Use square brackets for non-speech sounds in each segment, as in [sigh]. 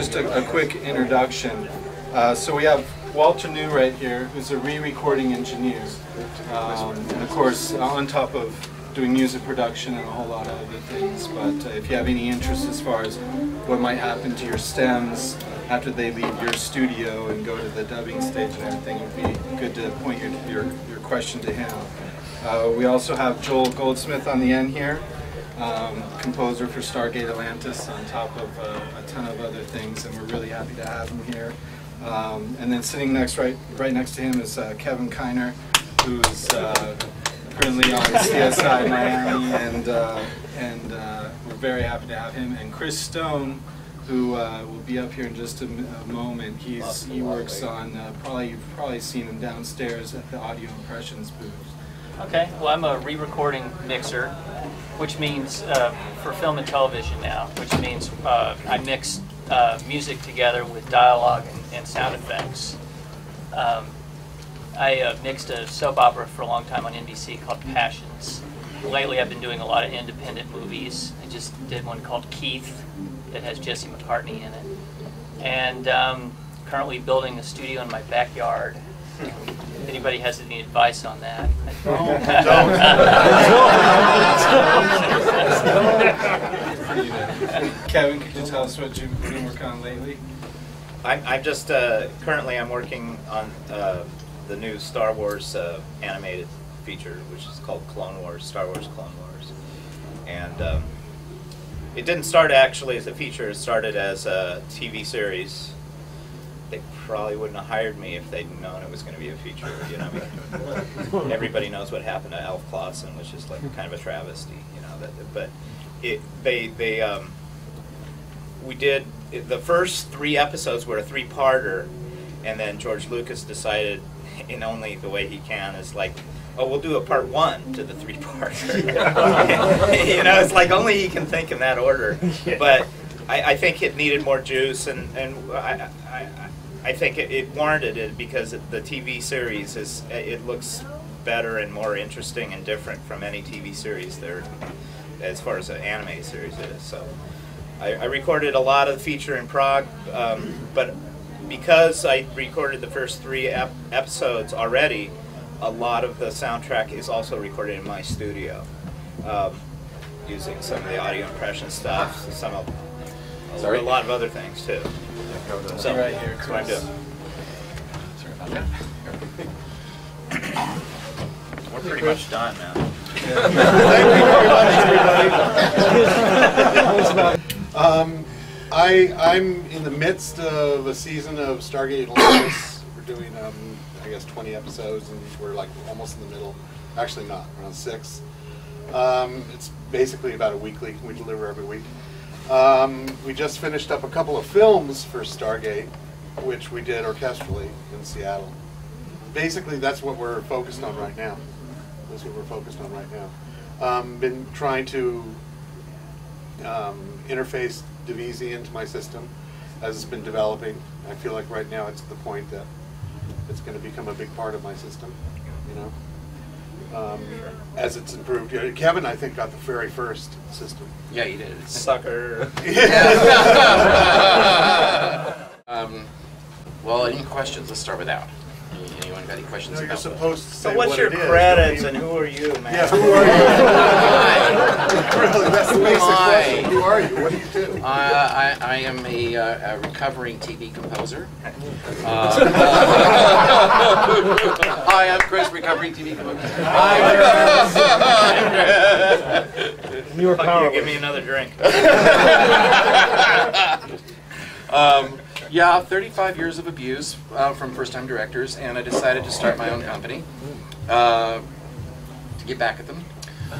just a, a quick introduction. Uh, so we have Walter New right here, who's a re-recording engineer. Um, and of course, on top of doing music production and a whole lot of other things. But uh, if you have any interest as far as what might happen to your stems after they leave your studio and go to the dubbing stage and everything, it would be good to point your, your, your question to him. Uh, we also have Joel Goldsmith on the end here, um, composer for Stargate Atlantis, on top of uh, a ton of other things, and we're really happy to have him here. Um, and then sitting next, right, right next to him is uh, Kevin Kiner, who's uh, currently on CSI Miami, and uh, and uh, we're very happy to have him. And Chris Stone, who uh, will be up here in just a, a moment. He's he works on uh, probably you've probably seen him downstairs at the Audio Impressions booth. Okay, well, I'm a re-recording mixer, which means uh, for film and television now, which means uh, I mix uh, music together with dialogue and, and sound effects. Um, I uh, mixed a soap opera for a long time on NBC called Passions. Lately, I've been doing a lot of independent movies. I just did one called Keith that has Jesse McCartney in it, and um, currently building a studio in my backyard. If anybody has any advice on that, [laughs] [laughs] Kevin, could you tell us what you've been working on lately? I'm, I'm just uh, currently I'm working on uh, the new Star Wars uh, animated feature, which is called Clone Wars, Star Wars Clone Wars, and um, it didn't start actually as a feature. It started as a TV series. They probably wouldn't have hired me if they'd known it was going to be a feature. You know, I mean, everybody knows what happened to Alf Clausen, which is like kind of a travesty. You know, that, but it they they um, we did the first three episodes were a three-parter, and then George Lucas decided, in only the way he can, is like, oh, we'll do a part one to the three-parter. [laughs] you know, it's like only he can think in that order. [laughs] But I, I think it needed more juice, and and I. I, I think it, it warranted it because it, the TV series is it looks better and more interesting and different from any TV series there, as far as an anime series is. So, I, I recorded a lot of the feature in Prague, um, but because I recorded the first three ep- episodes already, a lot of the soundtrack is also recorded in my studio, um, using some of the audio impression stuff, some of Sorry? a lot of other things too. So Right here, that's what I'm Chris. doing. We're pretty much done, man. [laughs] Um, I, I'm in the midst of a season of Stargate Atlantis. We're doing, um, I guess, 20 episodes, and we're like almost in the middle. Actually, not around six. Um, it's basically about a weekly. We deliver every week. Um, we just finished up a couple of films for Stargate, which we did orchestrally in Seattle. Basically, that's what we're focused on right now. That's what we're focused on right now. Um, been trying to um, interface Divisi into my system as it's been developing. I feel like right now it's the point that it's going to become a big part of my system, you know. Um, as it's improved, yeah, Kevin, I think, got the very first system. Yeah, you did. Sucker. [laughs] Um, well, any questions? Let's start with out. Any- Anyone got any questions No, you're about supposed to say So what's what your it is, credits don't and who are you, man? Yeah, who [laughs] are you? really, that's the Who basic am question. Who are you? What do you do? Uh, I, I am a, uh, a recovering TV composer. [laughs] Uh, Hi, I'm Chris, recovering TV composer. [laughs] You were Fuck you, powerless. give me another drink. [laughs] Um, yeah, 35 years of abuse uh, from first-time directors, and I decided to start my own company uh, to get back at them.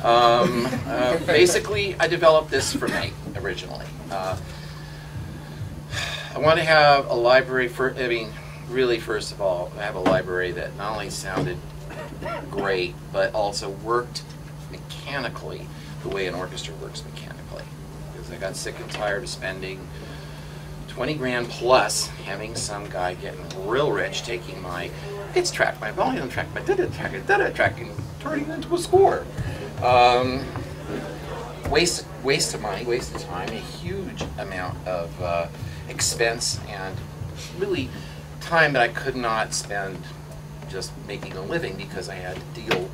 Um, uh, basically, I developed this for me originally. Uh, I want to have a library for, I mean, really, first of all, I have a library that not only sounded great, but also worked mechanically the way an orchestra works mechanically. Because I got sick and tired of spending 20 grand plus having some guy getting real rich taking my pitch track, my volume track, my da-da track, and da-da track, and turning it into a score. Um, waste, waste of money, waste of time, a huge amount of uh, expense and really time that I could not spend just making a living because I had to deal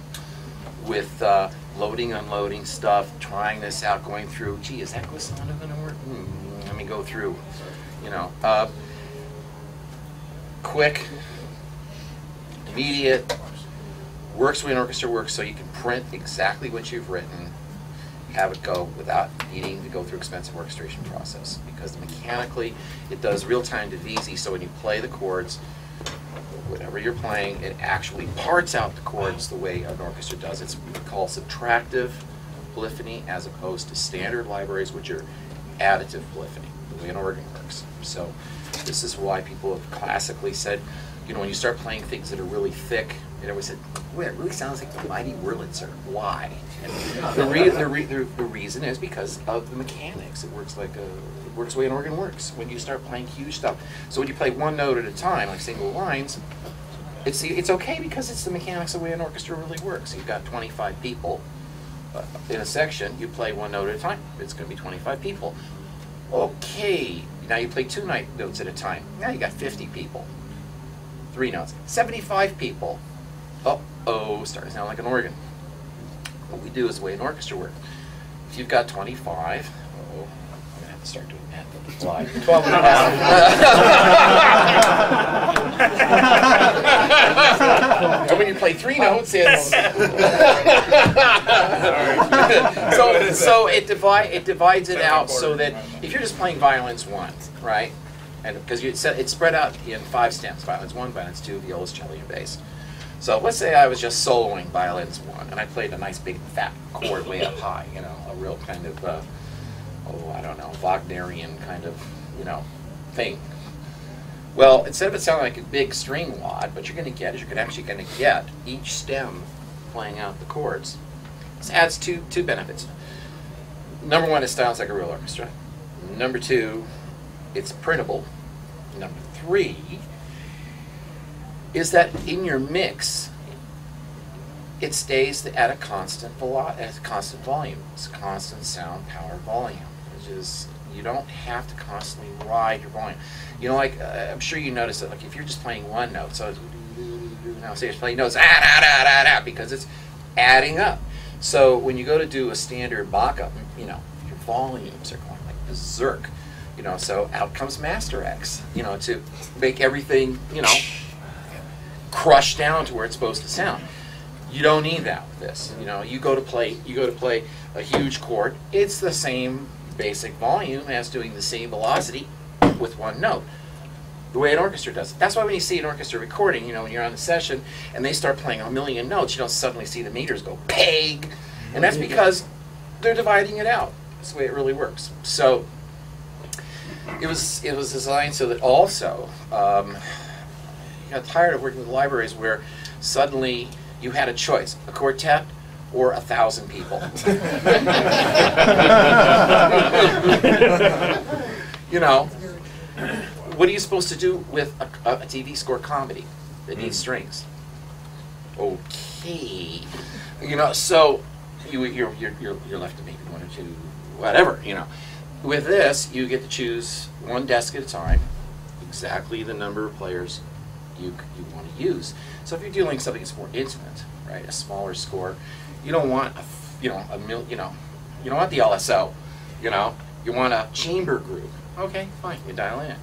with uh, loading, unloading stuff, trying this out, going through, gee, is that glissando going to work? Let me go through, you know. Uh, quick, immediate, works way an orchestra works so you can print exactly what you've written, have it go without needing to go through expensive orchestration process. Because mechanically, it does real-time divisi, so when you play the chords, whatever you're playing, it actually parts out the chords the way an orchestra does. It's called subtractive polyphony as opposed to standard libraries, which are additive polyphony, the way an organ works. So this is why people have classically said, you know, when you start playing things that are really thick, it always said, "Boy, it really sounds like the Mighty Wurlitzer." Why? The, re- the, re- the, reason is because of the mechanics. It works like a, it works the way an organ works. When you start playing huge stuff, so when you play one note at a time, like single lines, it's it's okay because it's the mechanics of the way an orchestra really works. You've got 25 people uh, in a section. You play one note at a time. It's going to be 25 people. Okay, now you play two night notes at a time. Now you got 50 people. Three notes. 75 people. Uh oh, starting to sound like an organ. What we do is the way an orchestra works. If you've got 25, oh, I'm going to have to start doing that. but it's live. 12 and a half. and [laughs] when you play three notes, it's. [laughs] so, so it divide it divides it out so that if you're just playing violins one, right, and because you it's spread out in five stems: violins one, violins two, violas, cello, and bass. So let's say I was just soloing violins one, and I played a nice big fat chord way up high, you know, a real kind of, uh, oh, I don't know, Wagnerian kind of, you know, thing. Well, instead of it sounding like a big string wad, what you're going to get is you're actually going to get each stem playing out the chords. This adds two two benefits. Number one, it sounds like a real orchestra. Number two, it's printable. Number three is that in your mix, it stays at a constant velo- at a constant volume. It's constant sound, power, volume, which is you don't have to constantly ride your volume. You know, like uh, I'm sure you notice that, like if you're just playing one note, so it's now say you're playing notes, ah, da, da, da, da, because it's adding up. So when you go to do a standard Bach-up, you know, your volumes are going like berserk. You know, so out comes Master X, you know, to make everything, you know, crushed down to where it's supposed to sound. You don't need that with this. You know, you go to play, you go to play a huge chord. It's the same basic volume as doing the same velocity with one note. The way an orchestra does it. That's why when you see an orchestra recording, you know, when you're on a session and they start playing a million notes, you don't suddenly see the meters go peg, and that's because they're dividing it out. That's the way it really works. So it was it was designed so that also um, got tired of working with libraries where suddenly you had a choice a quartet or a thousand people. [laughs] You know what are you supposed to do with a, a tv score comedy that needs mm. strings? Okay. You know so you, you're, you're, you're, you're left to maybe one or two whatever you know. With this you get to choose one desk at a time exactly the number of players you, you want to use. So if you're doing something that's more intimate, right, a smaller score, you don't want a, you know a mil, you know you don't want the LSO, you know you want a chamber group. Okay, fine, you dial in.